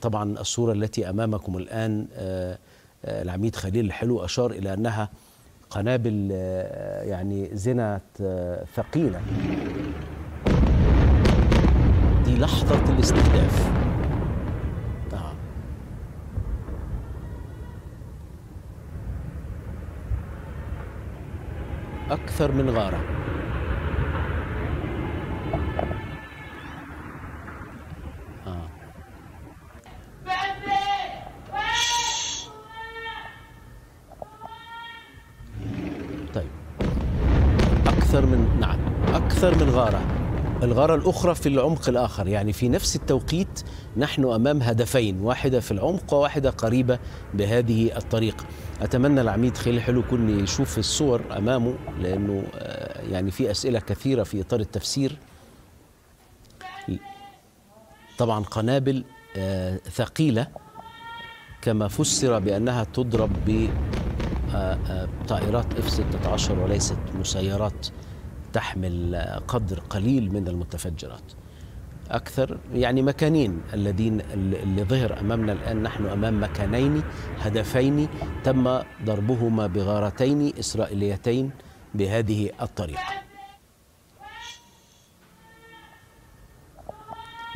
طبعا الصورة التي أمامكم الآن آه، آه، العميد خليل الحلو أشار إلى أنها قنابل آه، يعني زنة ثقيلة. دي لحظة الاستهداف. أكثر من غارة آه. طيب أكثر من نعم أكثر من غارة. الغارة الأخرى في العمق الآخر يعني في نفس التوقيت نحن أمام هدفين واحدة في العمق وواحدة قريبة بهذه الطريقة. أتمنى العميد خليل حلو يكون يشوف الصور أمامه لأنه آه، يعني في أسئلة كثيرة في إطار التفسير. طبعا قنابل آه، ثقيلة كما فسر بأنها تضرب ب آه، آه، طائرات اف 16 وليست مسيرات. تحمل قدر قليل من المتفجرات. أكثر يعني مكانين الذين اللي ظهر أمامنا الآن نحن أمام مكانين هدفين تم ضربهما بغارتين إسرائيليتين بهذه الطريقة.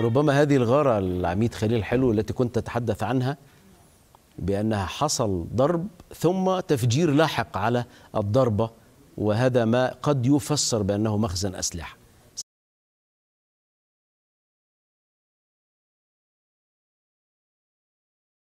ربما هذه الغارة العميد خليل حلو التي كنت تتحدث عنها بأنها حصل ضرب ثم تفجير لاحق على الضربة وهذا ما قد يفسر بأنه مخزن أسلحة.